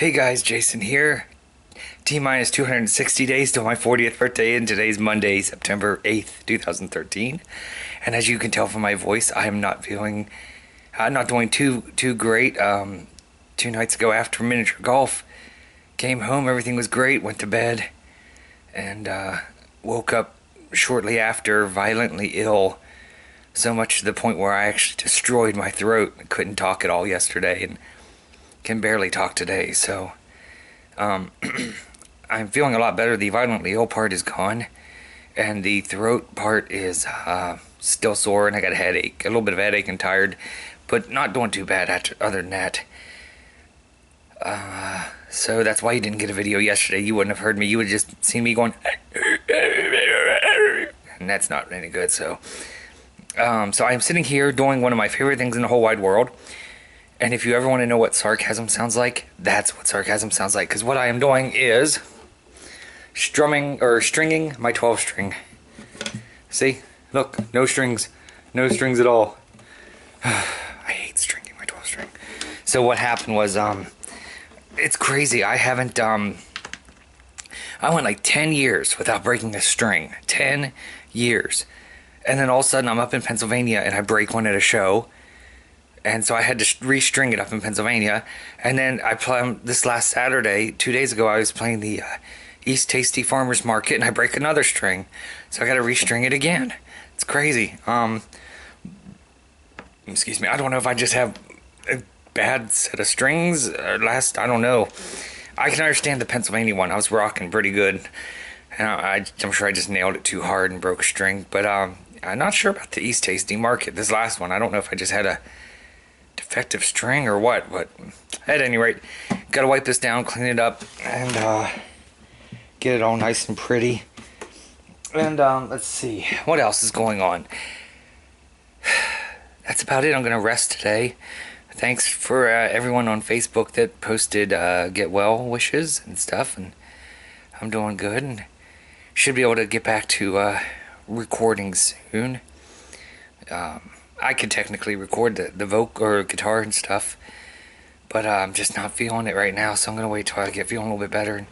Hey guys, Jason here. T minus 260 days till my 40th birthday, and today's Monday, September 8th, 2013. And as you can tell from my voice, I am not feeling, I'm not doing too too great. Um, two nights ago after miniature golf, came home, everything was great, went to bed, and uh, woke up shortly after, violently ill. So much to the point where I actually destroyed my throat. Couldn't talk at all yesterday, and can barely talk today, so um, I'm feeling a lot better. The violently ill part is gone, and the throat part is uh, still sore, and I got a headache, a little bit of headache and tired, but not doing too bad after, other than that. Uh, so that's why you didn't get a video yesterday. You wouldn't have heard me. You would have just seen me going, and that's not any good. So, um, so I'm sitting here doing one of my favorite things in the whole wide world and if you ever want to know what sarcasm sounds like, that's what sarcasm sounds like. Because what I am doing is strumming or stringing my 12 string. See? Look, no strings. No strings at all. I hate stringing my 12 string. So what happened was, um, it's crazy. I haven't, um, I went like 10 years without breaking a string. 10 years. And then all of a sudden I'm up in Pennsylvania and I break one at a show and so I had to restring it up in Pennsylvania. And then I played this last Saturday, two days ago. I was playing the uh, East Tasty Farmers Market, and I break another string, so I got to restring it again. It's crazy. Um, excuse me. I don't know if I just have a bad set of strings or last. I don't know. I can understand the Pennsylvania one. I was rocking pretty good, and I, am sure I just nailed it too hard and broke a string. But um, I'm not sure about the East Tasty Market. This last one, I don't know if I just had a defective string or what, but at any rate, gotta wipe this down, clean it up, and uh, get it all nice and pretty. And um, let's see, what else is going on? That's about it. I'm gonna rest today. Thanks for uh, everyone on Facebook that posted uh, get well wishes and stuff, and I'm doing good and should be able to get back to uh, recording soon. Um, I could technically record the, the vocal or guitar and stuff, but uh, I'm just not feeling it right now. So I'm gonna wait till I get feeling a little bit better and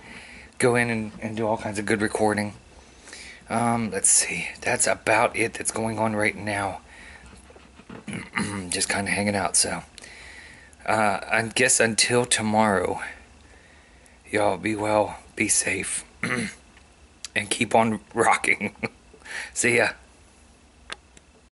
go in and, and do all kinds of good recording. Um, let's see. That's about it that's going on right now. just kind of hanging out. So uh, I guess until tomorrow, y'all be well, be safe, and keep on rocking. See ya.